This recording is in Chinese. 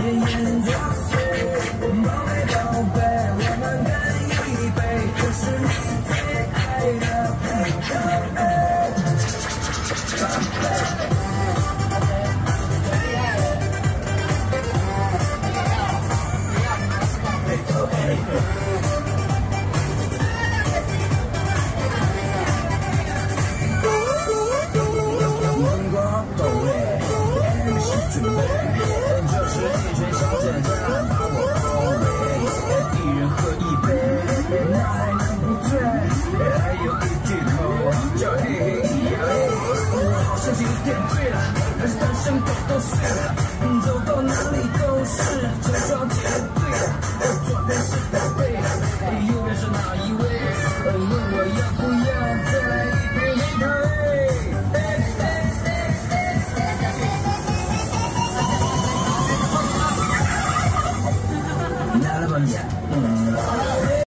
炎炎作祟。宝贝宝贝，我们干一，群小姐姐把我包围，一人喝一杯，哪还能不醉？还有一句口叫嘿嘿咿呀嘿，我好像是有点醉了，还是单身狗都睡了，走到哪里都是这双姐对了，左边是宝贝，右边是哪一位？问我要拿了吧你，嗯。